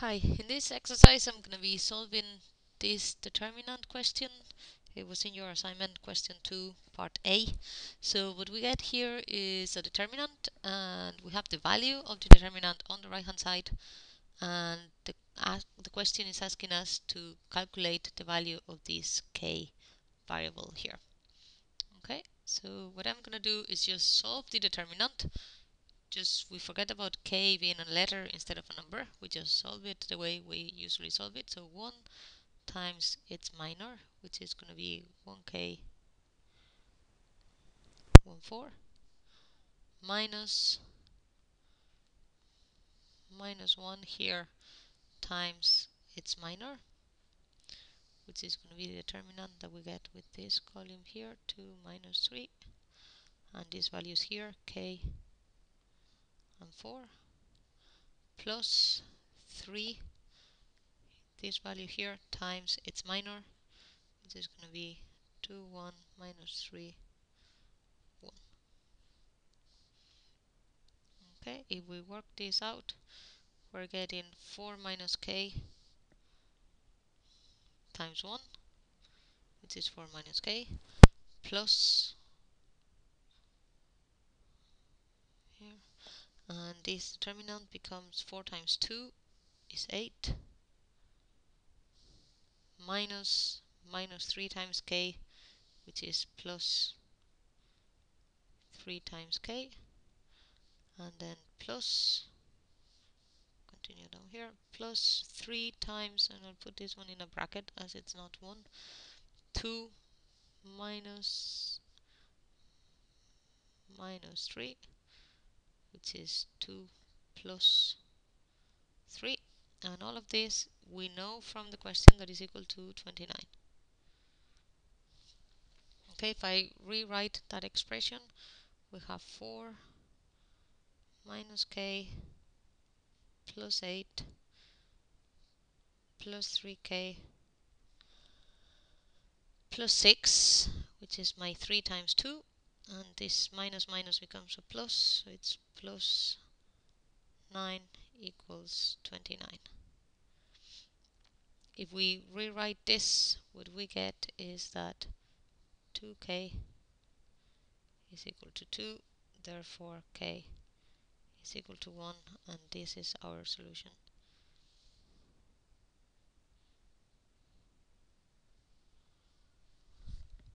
Hi, in this exercise I'm going to be solving this determinant question. It was in your assignment question 2 part A. So what we get here is a determinant and we have the value of the determinant on the right hand side and the, the question is asking us to calculate the value of this k variable here. Okay, so what I'm going to do is just solve the determinant just we forget about k being a letter instead of a number. We just solve it the way we usually solve it. So 1 times its minor which is going to be 1k 1 4 minus minus 1 here times its minor which is going to be the determinant that we get with this column here 2 minus 3 and these values here k and 4 plus 3 this value here times its minor which is going to be 2 1 minus 3 1 okay if we work this out we're getting 4 minus k times 1 which is 4 minus k plus and this determinant becomes 4 times 2 is 8 minus minus 3 times k which is plus 3 times k and then plus continue down here plus 3 times and I'll put this one in a bracket as it's not 1 2 minus minus 3 which is 2 plus 3 and all of this we know from the question that is equal to 29 okay if I rewrite that expression we have 4 minus k plus 8 plus 3k plus 6 which is my 3 times 2 and this minus minus becomes a plus so it's plus 9 equals 29 if we rewrite this what we get is that 2k is equal to 2 therefore k is equal to 1 and this is our solution